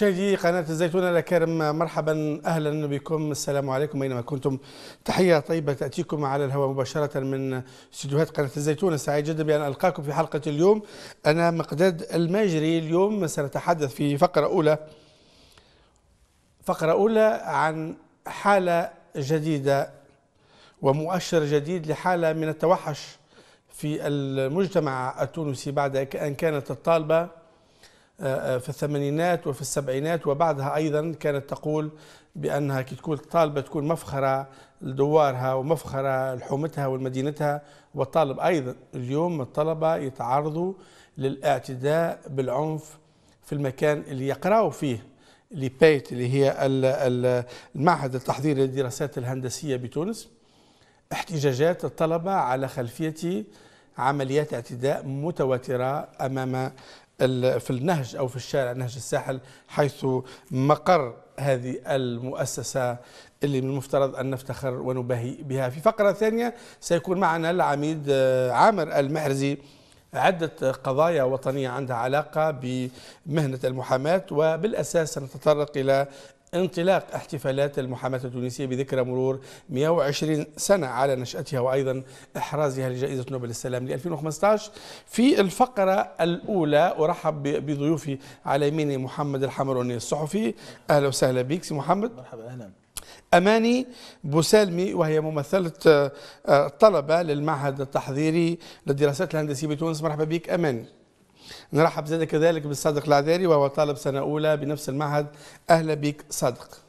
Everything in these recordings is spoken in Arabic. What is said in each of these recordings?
مشاهدي قناة الزيتون الأكارم مرحبا أهلا بكم. السلام عليكم أينما كنتم. تحية طيبة تأتيكم على الهواء مباشرة من استديوهات قناة الزيتون سعيد جدا بأن ألقاكم في حلقة اليوم. أنا مقداد الماجري اليوم. سنتحدث في فقرة أولى فقرة أولى عن حالة جديدة ومؤشر جديد لحالة من التوحش في المجتمع التونسي بعد أن كانت الطالبة في الثمانينات وفي السبعينات وبعدها أيضا كانت تقول بأنها كي تكون طالبة تكون مفخرة لدوارها ومفخرة لحومتها ولمدينتها والطالب أيضا اليوم الطلبة يتعرضوا للاعتداء بالعنف في المكان اللي يقرأوا فيه لبيت اللي هي المعهد التحضيري للدراسات الهندسية بتونس. احتجاجات الطلبة على خلفية عمليات اعتداء متواترة أمام في النهج أو في الشارع نهج الساحل حيث مقر هذه المؤسسة اللي من المفترض أن نفتخر ونباهي بها. في فقرة ثانية سيكون معنا العميد آه، عامر المحرزي. عدة قضايا وطنية عندها علاقة بمهنة المحاماة وبالأساس سنتطرق إلى انطلاق احتفالات المحاماة التونسية بذكرى مرور 120 سنة على نشأتها وأيضا إحرازها لجائزة نوبل السلام ل 2015 في الفقرة الأولى. أرحب بضيوفي على يميني محمد الحمروني الصحفي. أهلا وسهلا بك سي محمد. مرحبا أهلا. أماني بوسالمي وهي ممثلة آه، طلبة للمعهد التحضيري للدراسات الهندسية بتونس. مرحبا بك أماني. نرحب زاد كذلك بالصادق العذاري وهو طالب سنة أولى بنفس المعهد. أهلا بك صادق.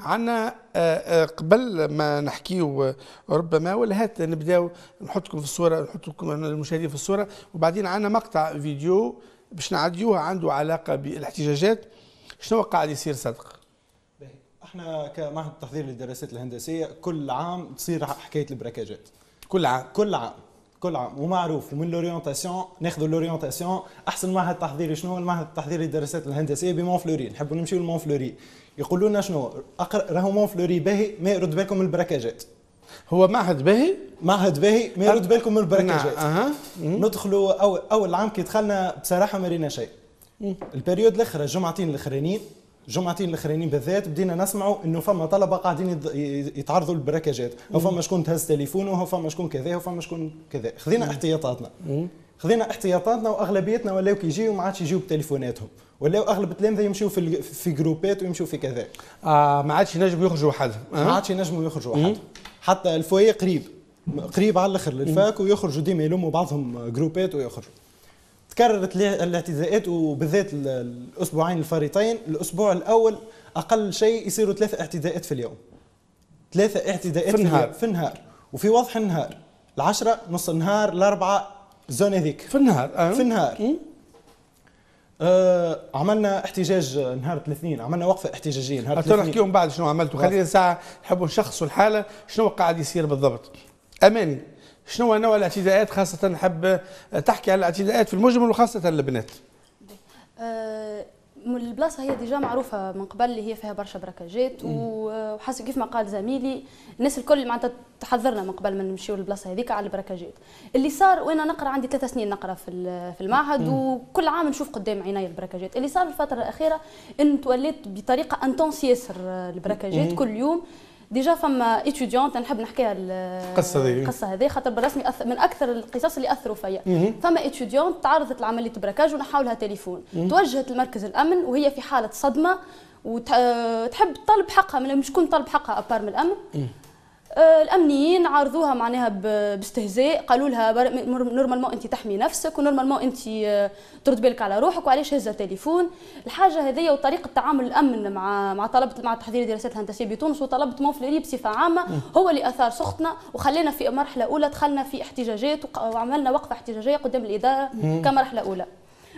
عنا آه، آه، قبل ما نحكيو ربما ولا هات نبداو نحطكم في الصورة نحطكم المشاهدين في الصورة وبعدين عنا مقطع فيديو باش نعديوه عنده علاقة بالاحتجاجات. شنو قاعد يصير صدق؟ إحنا كمعهد التحضير للدراسات الهندسية كل عام تصير حكاية ال braquage ات كل عام. كل عام. كل عام ومعروف ومن l'orientation ناخذوا l'orientation أحسن معهد تحضيري شنو؟ المعهد التحضيري للدراسات الهندسية بمون فلوري. نحبوا نمشيو لمون فلوري. يقولوا لنا شنو؟ راهو مون فلوري باهي ما يرد بالكم من ال braquage ات هو معهد باهي؟ معهد باهي ما يرد بالكم من ال braquage ات نعم. أه. ندخلوا اول أول عام كي دخلنا بصراحة ما رينا شيء. ال période الأخرى الجمعتين الأخرانيين جمعتين الاخرانيين بالذات بدينا نسمعوا إنه فما طلبة قاعدين يتعرضوا لل braquage ات أو فما شكون تهز تليفونه أو فما شكون كذا أو فما شكون كذا. خذينا احتياطاتنا. خذينا احتياطاتنا وأغلبيتنا ولاو كي يجيو ما عادش يجيو بتليفوناتهم. ولاو أغلب التلامذه يمشيو في في جروبات ويمشيو في كذا. آه ما عادش ينجموا يخرجوا وحدهم أه؟ ما عادش ينجموا يخرجوا وحدهم حتى الفوية قريب. قريب على الأخر للفاك ويخرجوا ديما يلموا بعضهم جروبات ويخرجوا. تكررت الاعتداءات وبالذات الأسبوعين الفريطين. الأسبوع الأول أقل شيء يصيروا ثلاثة اعتداءات في اليوم. ثلاثة اعتداءات في النهار. في النهار. وفي وضح النهار. العشرة نص النهار الأربعة الزون هذيك. في النهار أه؟ في النهار. آه عملنا احتجاج نهار الاثنين. عملنا وقفة احتجاجية نهار الاثنين. نحكيهم بعد شنو عملتوا؟ خلينا ساعة نحبوا نشخصوا الحالة. شنو قاعد يصير بالضبط؟ أماني. شنو نوع الاعتداءات خاصة؟ نحب تحكي على الاعتداءات في المجمل وخاصة البنات أه البلاصة هي ديجا معروفة من قبل اللي هي فيها برشا بركاجات وحسب كيف ما قال زميلي الناس الكل معناتها تحذرنا من قبل ما نمشيو للبلاصة هذيك على ال braquage ات اللي صار وأنا نقرأ عندي ثلاث سنين نقرأ في في المعهد وكل عام نشوف قدام عيني ال braquage ات اللي صار الفترة الأخيرة ولات بطريقة intense ياسر ال braquage ات كل يوم. déjà فما étudiante نحب نحكيها القصة هذه القصة هذه خاطر بالرسمي من أكثر القصص اللي أثروا فيا. فما étudiante تعرضت لعملية braquage ونحاو لها تليفون. توجهت لمركز الأمن وهي في حالة صدمة وتحب تطلب حقها شكون تطلب حقها à part من الأمن. الأمنيين عارضوها معناها باستهزاء قالوا لها normalement انت تحمي نفسك و normalement انت آه، ترد بالك على روحك وعلاش هزه تليفون الحاجة هذيا وطريقة تعامل الأمن مع مع طلبه مع تحضير الدراسات الهندسية بتونس وطلبة مونفلوري بصفة عامة هو اللي أثار سخطنا وخلينا في مرحلة أولى دخلنا في احتجاجات وعملنا وقفة احتجاجية قدام الإدارة كمرحلة أولى.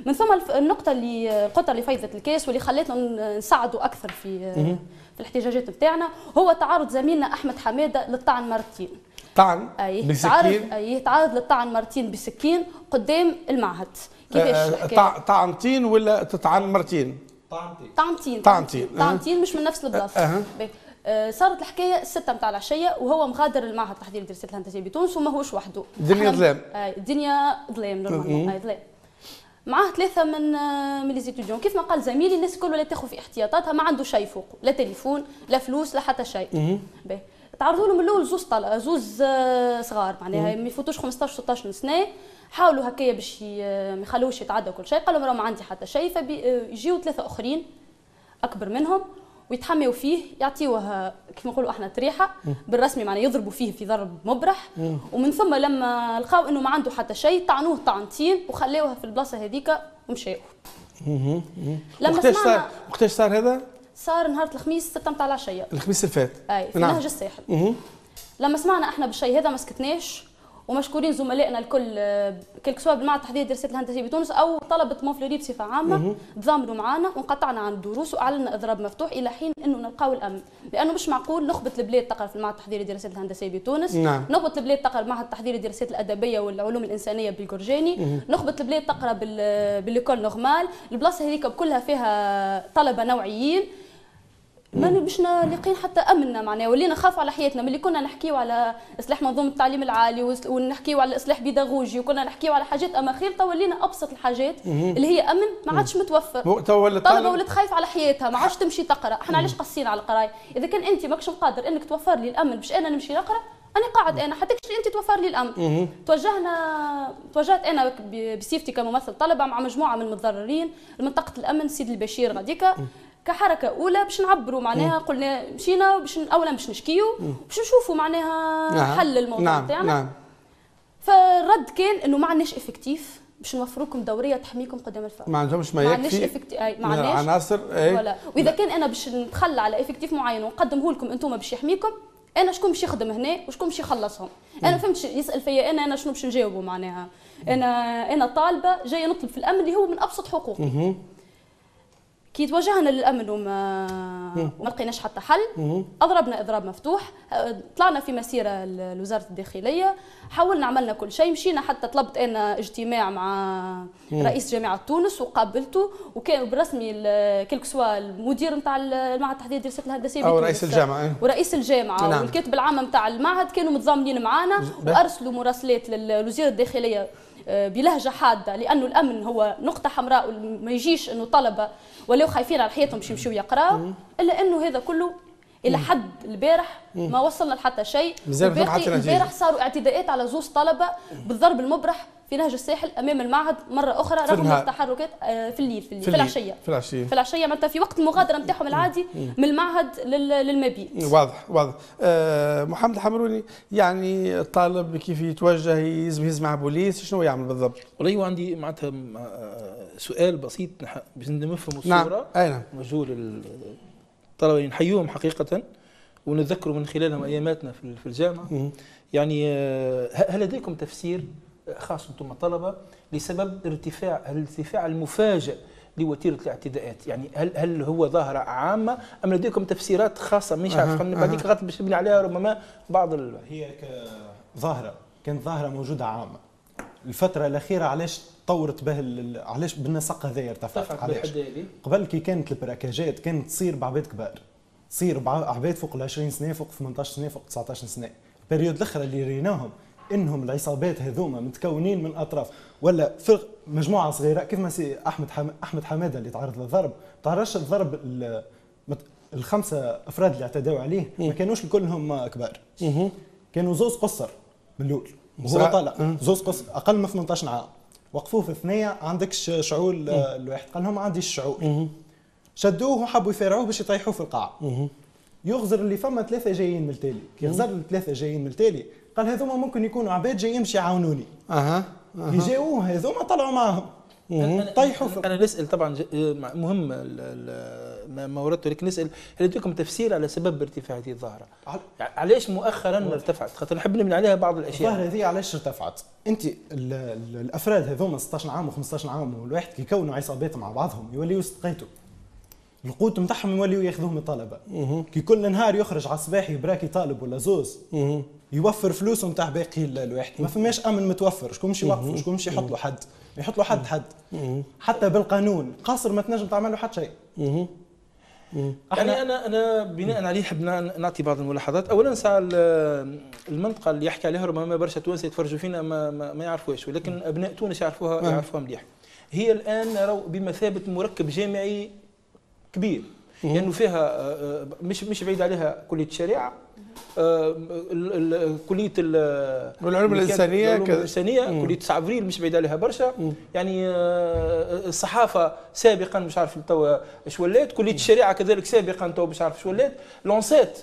من ثم النقطة اللي القطة اللي فيضت الكاس واللي خلتنا نساعدوا أكثر في في الاحتجاجات بتاعنا هو تعرض زميلنا أحمد حماده للطعن مرتين. طعن أي بسكين؟ أي تعرض للطعن مرتين بسكين قدام المعهد. كيفاش؟ آه طعنتين ولا تطعن مرتين؟ طعنتين طعنتين طعنتين طعنتين مش من نفس البلاصه أه. أه. صارت الحكاية الستة نتاع العشية وهو مغادر المعهد تحضير الدراسات الهندسية بتونس وما هوش وحده. الدنيا ظلام. الدنيا ظلام normalement ظلام. معاه ثلاثة من آه، من les étudiants كيف ما قال زميلي الناس الكل ولا تاخذ في احتياطاتها ما عنده شيء فوقه لا تليفون لا فلوس لا حتى شيء تعرضوا لهم الأول زوز طل... زوز آه، صغار. معناها ما يفوتوش 15 16 سنة. حاولوا هكايا باش. ما يخلوش يتعدى كل شيء. قالوا ما عندي حتى شيء فيجيو ثلاثة أخرين أكبر منهم. ويتحميوا فيه يعطيوه كيف نقولوا إحنا تريحة بالرسمي معناها يضربوا فيه في ضرب مبرح. ومن ثم لما لقاو انه ما عنده حتى شيء طعنوه طعنتين وخلوها في البلاصة هذيك ومشاو. لما وقتاش صار وقتاش صار هذا؟ صار نهار الخميس 6 متاع العشية. الخميس اللي فات. أي في نعم. نهج الساحل لما سمعنا إحنا بالشيء هذا ما سكتناش ومشكورين زملائنا الكل كل سواء بالمعهد التحضيري للدراسات الهندسية بتونس أو طلبة مونفلوري بصفة عامة تضامنوا معنا وانقطعنا عن الدروس واعلنا اضراب مفتوح إلى حين إنه نلقاو الأمن. لأنه مش معقول نخبة البلاد تقرأ في المعهد التحضيري للدراسات الهندسية بتونس. نعم. نخبة البلاد تقرأ المعهد التحضيري للدراسات الأدبية والعلوم الإنسانية بالجورجاني نخبة البلاد تقرأ بال l'école normale البلاصة هذيك كلها فيها طلبة نوعيين. ما مش لاقين حتى أمننا معناها ولينا نخاف على حياتنا. ملي كنا نحكيو على إصلاح منظومة التعليم العالي ونحكيو على إصلاح pédagogique وكنا نحكيو على حاجات اما خير تو ولينا أبسط الحاجات اللي هي أمن ما عادش متوفر. طلبه ولات خايف على حياتها ما عادش تمشي تقرأ. إحنا علاش قاسيين على القراية؟ إذا كان أنت ماكش قادر إنك توفر لي الأمن باش أنا نمشي نقرأ أنا قاعد أنا. حتى أنت توفر لي الأمن؟ توجهنا توجهت أنا بصفتي كممثل طلبة مع مجموعة من المتضررين لمنطقه الأمن سيد البشير غاديكا. كحركة أولى باش نعبروا معناها قلنا مشينا باش أولا باش نشكيو باش نشوفوا معناها نعم. حل الموضوع نعم. تاعنا. نعم. فالرد كان إنه ما عندناش effectif باش نوفروا دورية تحميكم قدام الفقر ما عندهمش ما يكفي ما عندناش effectif ما عندناش. عناصر اي ولا. وإذا كان أنا باش نتخلى على effectif معين ونقدمه لكم أنتم باش يحميكم أنا شكون باش يخدم هنا وشكون باش يخلصهم؟ أنا فهمت يسأل فيا أنا أنا شنو باش نجاوبه معناها؟ أنا أنا طالبة جاية نطلب في الأمن اللي هو من أبسط حقوقي. كي توجهنا للأمن وما وما لقيناش حتى حل أضربنا إضراب مفتوح طلعنا في مسيرة لوزارة الداخلية حاولنا عملنا كل شيء مشينا حتى طلبت أنا اجتماع مع رئيس جامعة تونس وقابلته وكان بالرسمي كيلك سوا المدير نتاع المعهد التحضيري الدراسات الهندسية أو رئيس الجامعة إيه. ورئيس الجامعة نعم. والكاتب العام نتاع المعهد كانوا متضامنين معنا وأرسلوا مراسلات للوزير الداخلية بلهجة حادة لأنه الأمن هو نقطة حمراء ما يجيش إنه طلبة ولاو خايفين على حياتهم باش يمشيو يقراو إلا إنه هذا كله إلى حد البارح ما وصلنا لحتى شيء. البارح صاروا اعتداءات على زوز طلبة بالضرب المبرح في نهج الساحل أمام المعهد مرة أخرى رغم التحركات آه، في الليل في الليل في, في العشية. في العشية. في العشية معناتها في وقت المغادرة نتاعهم العادي من المعهد للمبيت واضح واضح. أه محمد الحمروني يعني الطالب كيف يتوجه يلزم يهز مع بوليس شنو يعمل بالضبط؟ والله عندي معناتها آه، سؤال بسيط باش نفهموا الصورة. نعم. نعم. الطلبه نحيوهم حقيقة ونذكروا من خلالهم أياماتنا في الجامعة. يعني آه، هل لديكم تفسير خاصة أنتم طلبة لسبب ارتفاع الارتفاع المفاجئ لوتيرة الاعتداءات؟ يعني هل هل هو ظاهرة عامة أم لديكم تفسيرات خاصة؟ مش عارف أه بعديك غلط باش نبني عليها ربما بعض ال... هي ظاهرة كانت ظاهرة موجودة عامة. الفترة الأخيرة علاش طورت به علاش بالنسق هذايا ارتفعت علاش؟ قبل كي كانت ال braquage ات كانت تصير بعباد كبار تصير بعباد فوق ال 20 سنة فوق 18 سنة فوق 19 سنة. ال période الأخرى اللي ريناهم إنهم العصابات هذوما متكونين من أطراف ولا فرق مجموعة صغيرة كيف ما سي أحمد حم... أحمد حمادة اللي تعرض للضرب تعرضش الضرب الخمسة أفراد اللي اعتدوا عليه ما كانوش كلهم كبار. كانوا زوز قصر من الأول. وهو طالع. زوز قصر أقل من 18 عام وقفوه في الثنيه عندك شعول الواحد. قال لهم ما عنديش شعول شدوه وحبوا يفارعوه باش يطيحوه في القاعه يغزر اللي فما ثلاثة جايين من التالي. كي غزر الثلاثة جايين من التالي. قال هذوما ممكن يكونوا عباد جايين باش يعاونوني. أها كي جاوه هذوما طلعوا معاهم. طيحوا أنا نسأل طبعا مهم ما وردته لكن نسأل هل لديكم تفسير على سبب ارتفاع هذه الظاهرة؟ علاش مؤخرا ارتفعت؟ خاطر نحب نبني عليها بعض الأشياء. الظاهرة هذه علاش ارتفعت؟ أنت الأفراد هذوما 16 عام و15 عام والواحد كي يكونوا عصابات مع بعضهم يوليوا استقيتوا القوت نتاعهم يوليوا ياخذوهم الطلبة. كي كل نهار يخرج على الصباح يبراكي طالب ولا زوز. يوفر فلوسه نتاع باقي الواحد. ما فماش أمن متوفر شكون مش يوقف شكون مش يحط له حد. يحط له حد حد. حتى بالقانون. قاصر ما تنجم تعمل له حد شيء. يعني أنا أنا بناء عليه حب نعطي بعض الملاحظات. اولا ساعه المنطقة اللي يحكي عليها ربما برشا تونس يتفرجوا فينا ما, ما, ما يعرفوهاش ولكن أبناء تونس يعرفوها يعرفوها مليح. هي الآن بمثابة مركب جامعي كبير. لأنه يعني فيها آه، آه، مش مش بعيد عليها كلية الشريعة. آه، ال- ال- كلية ال- والعلوم اللي كانت الإنسانية العلوم. الإنسانية. كلية 9 افريل مش بعيد عليها برشا. يعني الصحافه سابقا مش عارف توا إيش ولات كلية الشريعة كذلك سابقا تو مش عارف إيش ولات لونسات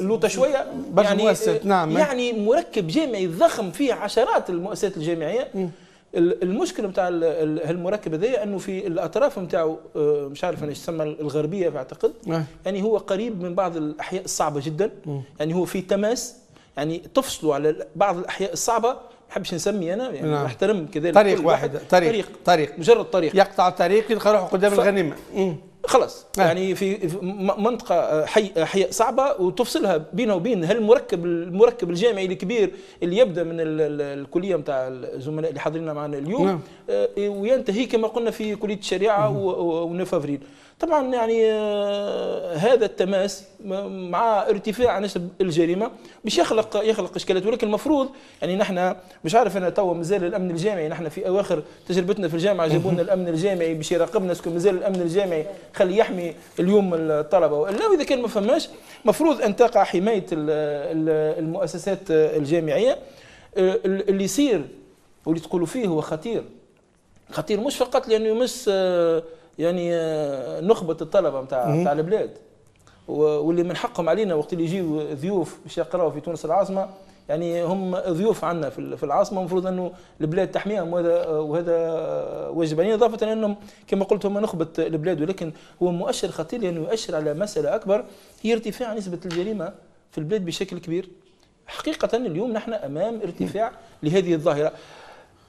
اللوطه شوية. برشا يعني مؤسسات، نعم. يعني مركب جامعي ضخم فيه عشرات المؤسسات الجامعية. ال- المشكلة نتاع هالمركب هذايا إنه في الأطراف نتاعو آه، مش عارف أنا إيش تسمى الغربية اعتقد آه. يعني هو قريب من بعض الأحياء الصعبة جدا يعني هو في تماس يعني تفصلوا على بعض الأحياء الصعبة ما بحبش نسمي أنا يعني نعم. نحترم كذلك طريق واحد واحد. طريق طريق طريق مجرد طريق يقطع الطريق يلقى روحه قدام ف- الغنيمة. خلاص آه. يعني في منطقة آه، حي احياء صعبة وتفصلها بينه وبين هالمركب المركب الجامعي الكبير اللي يبدأ من ال- ال- الكلية نتاع الزملاء اللي حاضرين معنا اليوم نعم. آه، وينتهي كما قلنا في كلية الشريعة ونف افريل طبعا يعني آه، هذا التماس مع ارتفاع نسب الجريمة باش يخلق يخلق إشكالات. ولكن المفروض يعني نحن مش عارف أنا توا مازال الأمن الجامعي نحن في أواخر تجربتنا في الجامعة جابوا لنا الأمن الجامعي باش يراقبنا. اسكو مازال الأمن الجامعي خلي يحمي اليوم الطلبة. وإلا واذا كان ما فماش مفروض أن تقع حماية ال- ال- المؤسسات الجامعية. آه، اللي يصير واللي تقولوا فيه هو خطير. خطير مش فقط لأنه يمس آه، يعني آه، نخبة الطلبة نتاع نتاع البلاد. واللي من حقهم علينا وقت اللي يجيو ضيوف باش يقراوا في تونس العاصمة يعني هم ضيوف عندنا في ال- في العاصمة. المفروض أنه البلاد تحميهم وهذا وهذا واجب. علينا إضافة أنهم كما قلت هم نخبة البلاد ولكن هو مؤشر خطير لأنه يؤشر على مسألة أكبر هي ارتفاع نسبة الجريمة في البلاد بشكل كبير. حقيقة اليوم نحن أمام ارتفاع لهذه الظاهرة.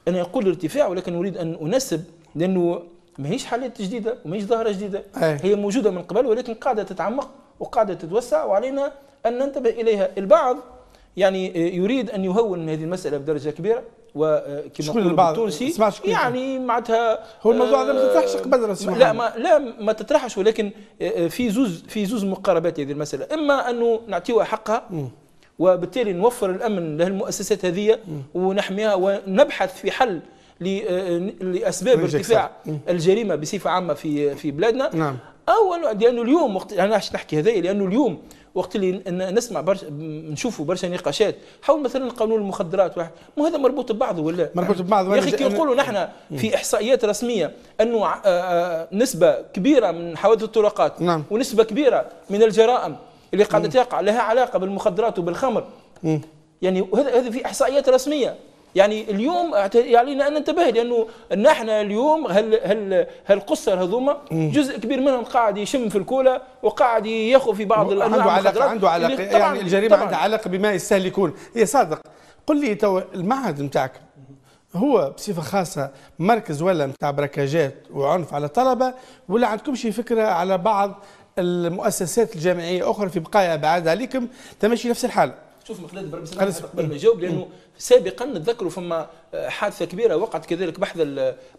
أنا أقول ارتفاع ولكن أريد أن انسب لأنه ما هيش حالات جديدة وما هيش ظاهرة جديدة أي. هي موجودة من قبل ولكن قاعدة تتعمق وقاعدة تتوسع وعلينا أن ننتبه إليها البعض يعني يريد أن يهون هذه المسألة بدرجة كبيرة وكما شكون نقولوا شكون؟ يعني معناتها هو الموضوع هذا ما آه، تطرحش قبل رسمي لا. ما لا ما تطرحش ولكن آه، في زوز في زوز مقاربات هذه المسألة إما أنه نعطيوها حقها وبالتالي نوفر الأمن للمؤسسات هذه ونحميها ونبحث في حل لأسباب ارتفاع الجريمة بصفة عامة في في بلادنا نعم. أو لأنه اليوم وقت أنا نحكي هذا لأنه اليوم وقت اللي نسمع برشا نشوفوا برشا نقاشات حول مثلا قانون المخدرات واحد ما هذا مربوط ببعضه ولا مربوط ببعضه. يا أخي كي نقولوا نحن في إحصائيات رسمية أنه نسبة كبيرة من حوادث الطرقات نعم. ونسبة كبيرة من الجرائم اللي قاعدة تقع لها علاقة بالمخدرات وبالخمر. مم. يعني هذا هذا في إحصائيات رسمية. يعني اليوم علينا ان ننتبه لأنه نحن اليوم هال هال هالقصر هذوما جزء كبير منهم قاعد يشم في الكولا وقاعد ياخذ في بعض الانواع عنده علاقه عنده علاقه يعني الجريمة. عندها علاقة بما يستهلكون. هي صادق قل لي تو المعهد نتاعك هو بصفة خاصة مركز ولا نتاع بركاجات وعنف على الطلبه ولا عندكم شي فكرة على بعض المؤسسات الجامعية أخرى في بقايا بعاد عليكم تمشي نفس الحال. شوف مخلد بربي قبل ما يجاوب لأنه سابقا نتذكروا فما حادثة كبيرة وقعت كذلك بحث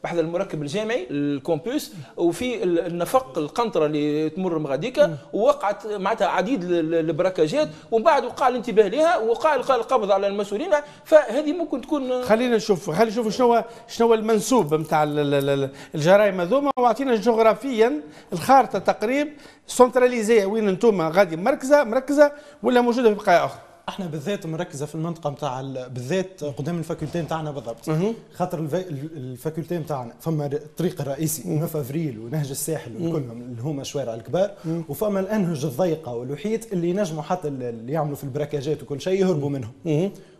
بحث المركب الجامعي الكومبوس وفي ال- النفق القنطرة اللي تمر مغاديكا ووقعت معناتها عديد ال- ال- البركاجات ومن بعد وقع الانتباه لها وقع القبض على المسؤولين فهذه ممكن تكون خلينا نشوف خلينا نشوف شنو شنو المنسوب نتاع الجرائم هذوما. واعطينا جغرافيا الخارطة تقريب centralisée وين أنتم؟ غادي مركزة مركزة ولا موجودة في بقاع أخرى إحنا بالذات مركزة في المنطقة نتاع ال- بالذات قدام ال faculté نتاعنا بالضبط. خاطر الف- ال- ال faculté نتاعنا فما الطريق الرئيسي 9 افريل ونهج الساحل وكلهم اللي هما الشوارع الكبار. وفما الأنهج الضيقة والوحيد اللي ينجموا حتى ال- اللي يعملوا في البراكاجات وكل شيء يهربوا منهم.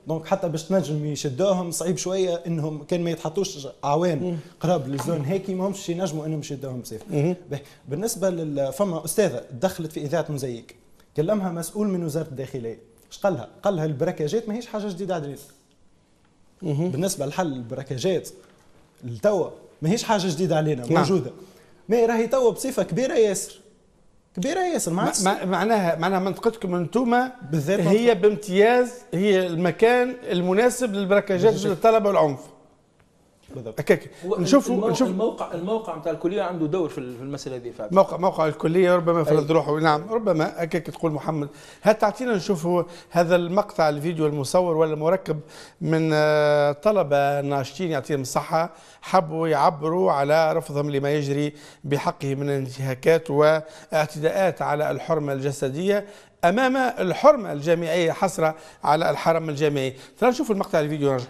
donc حتى باش تنجم يشدوهم صعيب شوية إنهم كان ما يتحطوش عوان قراب لل zone هيك ما همش ينجموا إنهم يشدوهم بسيف. بالنسبة فما أستاذة دخلت في إذاعة موزيك كلمها مسؤول من وزارة الداخلية. إيش قال لها؟ قال لها البراكاجات ماهيش حاجة جديدة علينا بالنسبة لحل البراكاجات التوا ماهيش حاجة جديدة علينا نعم. موجودة ما راهي توا بصفة كبيرة ياسر كبيرة ياسر ما مع- معناها معناها منطقتكم أنتم بالذات هي بامتياز هي المكان المناسب للبركاجات بالشكل. للطلبة والعنف بالضبط. هكاك نشوفوا الموقع نشوف الموقع الموقع نتاع الكلية عنده دور في في المسألة هذه فعلا موقع موقع الكلية ربما فرض. روحه. نعم ربما. هكاك تقول محمد. هل تعطينا نشوفوا هذا المقطع الفيديو المصور ولا مركب من آه، طلبة ناشطين يعطيهم الصحة حبوا يعبروا على رفضهم لما يجري بحقه من انتهاكات واعتداءات على الحرمة الجسدية أمام الحرمة الجامعية حسره على الحرم الجامعي. ترى نشوف المقطع الفيديو. رجع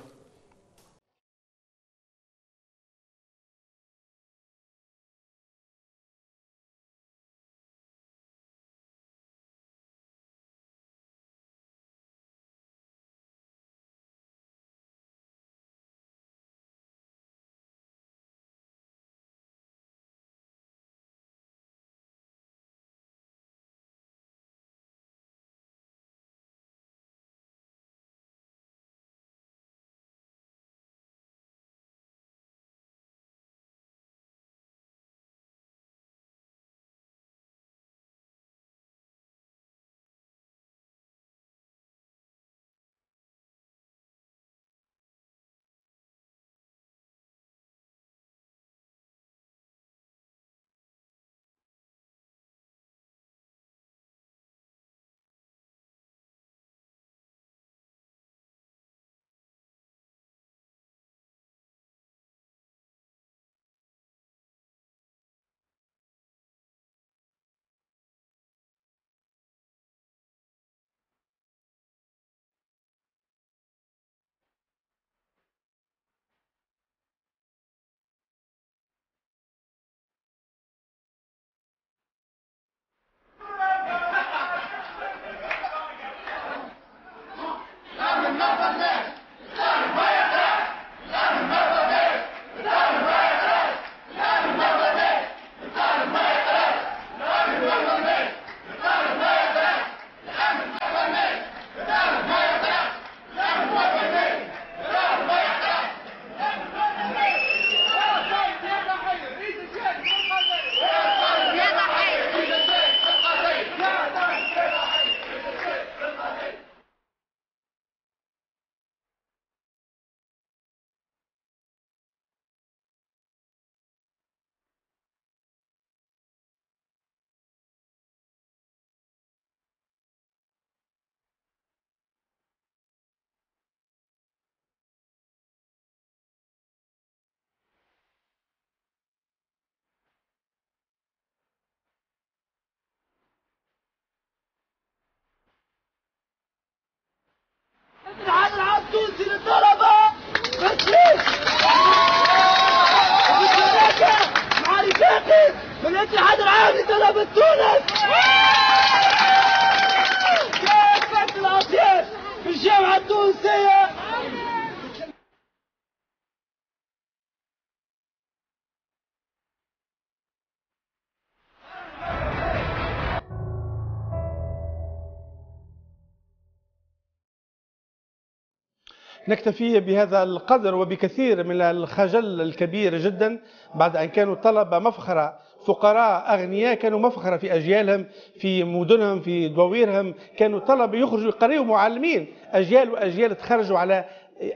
نكتفي بهذا القدر وبكثير من الخجل الكبير جدا بعد أن كانوا طلبة مفخرة فقراء أغنياء كانوا مفخرة في أجيالهم في مدنهم في دواويرهم كانوا طلبة يخرجوا يقريوا معلمين أجيال وأجيال تخرجوا على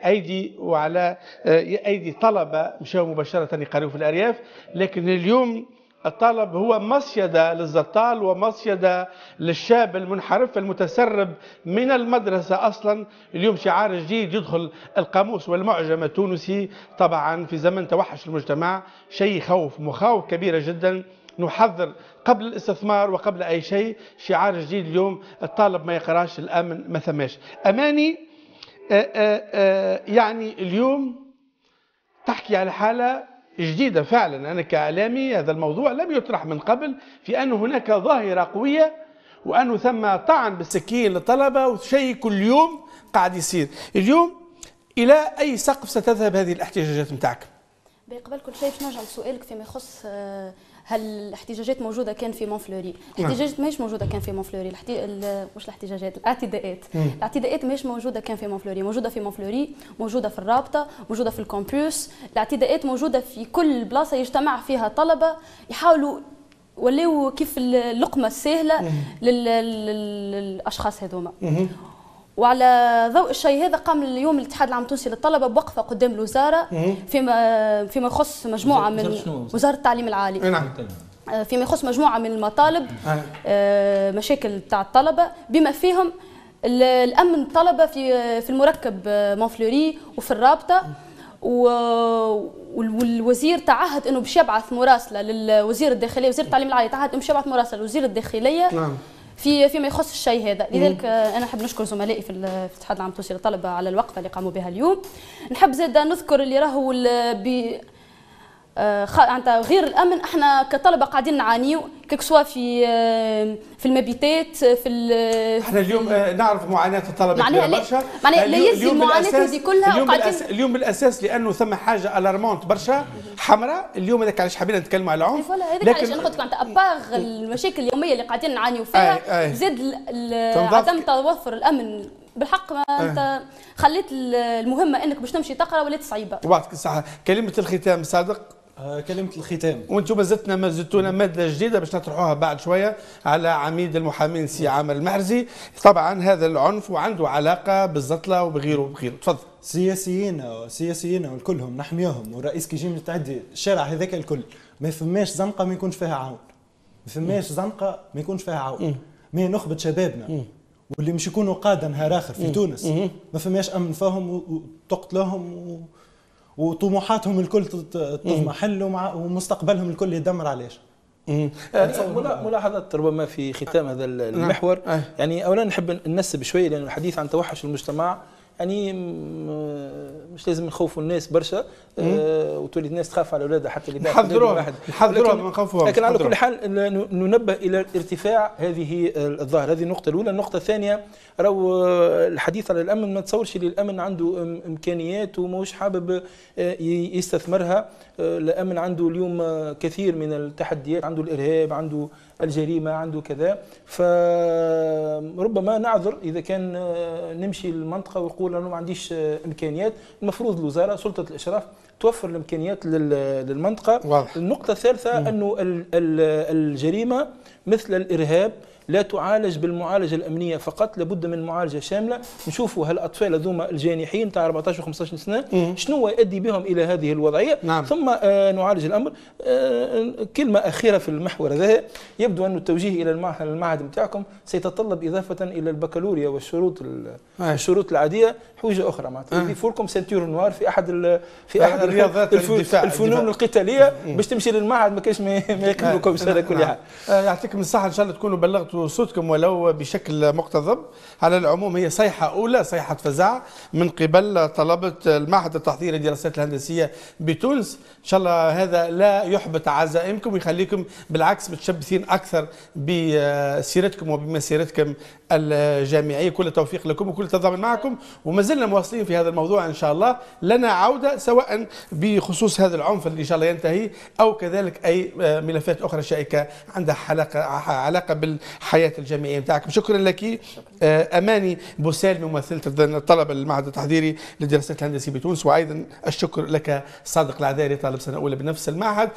أيدي وعلى أيدي طلبة مشاو مباشرة يقريوا في الأرياف. لكن اليوم الطالب هو مصيدة للزطال ومصيدة للشاب المنحرف المتسرب من المدرسة أصلا. اليوم شعار جديد يدخل القاموس والمعجم التونسي. طبعا في زمن توحش المجتمع شيء يخوف مخاوف كبيرة جدا. نحذر قبل الاستثمار وقبل أي شيء. شعار جديد اليوم الطالب ما يقراش الأمن ما ثماش. أماني آآ آآ يعني اليوم تحكي على حالة جديدة فعلا. أنا كإعلامي هذا الموضوع لم يطرح من قبل في أن هناك ظاهرة قوية وأنه ثم طعن بالسكين للطلبة وشيء كل يوم قاعد يصير. اليوم إلى أي سقف ستذهب هذه الاحتجاجات متاعك قبل كل شيء نرجع لسؤالك فيما يخص آه، هل الاحتجاجات موجودة كان في مونفلوري. الاحتجاجات ماهيش موجودة كان في مونفلوري. الاحتي... ال- مش الاحتجاجات؟ الاعتداءات. الاعتداءات ماهيش موجودة كان في مونفلوري. موجودة في مونفلوري موجودة في الرابطة موجودة في ال campus الاعتداءات موجودة في كل بلاصة يجتمع فيها طلبة. يحاولوا ولاو كيف اللقمة السهلة لل... لل... للأشخاص هذوما. وعلى ضوء الشيء هذا قام اليوم الاتحاد العام التونسي للطلبة بوقفة قدام الوزارة فيما فيما يخص مجموعة وزارة من شنو؟ وزارة التعليم العالي. نعم. آه، فيما يخص مجموعة من المطالب آه. مشاكل تاع الطلبة بما فيهم ال- الأمن الطلبة في في المركب آه، مونفلوري وفي الرابطة. والوزير تعهد إنه باش يبعث مراسلة للوزير الداخلية وزير التعليم العالي تعهد إنه باش يبعث مراسلة لوزير الداخلية. نعم. في فيما يخص الشيء هذا. لذلك آه، أنا نحب نشكر زملائي في ال- في الاتحاد العام التونسي للطلبة على الوقفه اللي قاموا بها اليوم. نحب زاد نذكر اللي راهو ب آه، غير الأمن. إحنا كطلبة قاعدين نعانيو كسوا في آه، في المبيتات في ال- إحنا اليوم آه، نعرف معاناة الطلبه معناها برشا. معناها لا يزي بالأساس- هذه كلها اليوم بالأس... اليوم بالأساس لأنه ثم حاجة ألارمونت برشا. حمراء اليوم هذاك علاش حبينا نتكلموا على العنف. هذيك علاش أنا قلت لك معناتها أباغ المشاكل اليومية اللي قاعدين نعانيو فيها. زاد عدم توفر الأمن. بالحق ما أنت خليت ال- المهمة إنك باش تمشي تقرأ ولات صعيبة. وبعدك الصحه كلمة الختام صادق. آه، كلمة الختام. وأنتم زدتنا ما زدتونا مادة جديدة باش نطرحوها بعد شوية على عميد المحامين سي عامر المحرزي. طبعا هذا العنف وعنده علاقة بالزطلة وبغيره وبغيره. تفضل. سياسيين سياسيين والكلهم نحميوهم والرئيس كي يجي متعدي الشارع هذاك الكل. ما فماش زنقة ما يكونش فيها عون. ما فماش زنقة ما يكونش فيها عون. ما نخبط شبابنا. واللي مش يكونوا قاده نهار اخر في تونس. ما فماش أمن فيهم وتقتلهم و... وطموحاتهم الكل تضمحل ومع- ومستقبلهم الكل يدمر علاش. يعني ملا- ملاحظات ربما في ختام هذا المحور. أي. يعني أولا نحب ننسب شوية لأن الحديث عن توحش المجتمع يعني مش لازم نخوفوا الناس برشا آه وتولي الناس تخاف على اولادها حتى اللي. نحذروها لكن- ما نخوفوهمش لكن على. كل حال ننبه إلى ارتفاع هذه الظاهرة هذه النقطة الأولى النقطة الثانية راهو الحديث على الأمن ما تصورش اللي الأمن عنده إمكانيات وماهوش حابب آه، يستثمرها آه، الأمن عنده اليوم آه، كثير من التحديات عنده الإرهاب عنده الجريمة عنده كذا فربما نعذر إذا كان آه، نمشي للمنطقه ويقول أنا ما عنديش آه، إمكانيات. المفروض الوزارة سلطة الإشراف توفر الإمكانيات لل- للمنطقة. واضح. النقطة الثالثة أنه ال- ال- الجريمة مثل الإرهاب لا تعالج بالمعالجة الأمنية فقط لابد من معالجة شاملة. نشوفوا هالأطفال هذوما الجانحين تاع 14 و 15 سنة شنو يؤدي بهم إلى هذه الوضعية؟ نعم. ثم آه، نعالج الأمر. آه، كلمة أخيرة في المحور هذا. يبدو أن التوجيه إلى المعهد نتاعكم سيتطلب إضافة إلى البكالوريا والشروط. الشروط العادية. حويجة أخرى معناتها. يضيفوا لكم سنتور نوار في أحد ال- في أحد الرياضات الفنون. القتالية باش تمشي للمعهد ما كاش ما ما يقبلوكمش على كل نعم. حال آه، يعطيكم الصحة. إن شاء الله تكونوا بلغتوا صوتكم ولو بشكل مقتضب. على العموم هي صيحة أولى صيحة فزع من قبل طلبة المعهد التحضيري للدراسات الهندسية بتونس. إن شاء الله هذا لا يحبط عزائمكم ويخليكم بالعكس متشبثين أكثر بسيرتكم وبمسيرتكم الجامعية. كل التوفيق لكم وكل التضامن معكم. وما زلنا مواصلين في هذا الموضوع إن شاء الله. لنا عودة سواء بخصوص هذا العنف اللي إن شاء الله ينتهي أو كذلك أي ملفات أخرى شائكة عندها علاقة علاقة بالحياة الجامعية بتاعكم. شكرا لك. آه، أماني بوسالمي ممثلة الطلبة المعهد التحضيري للدراسات الهندسية بتونس. وأيضا الشكر لك صادق العذاري طالب سنة أولى بنفس المعهد.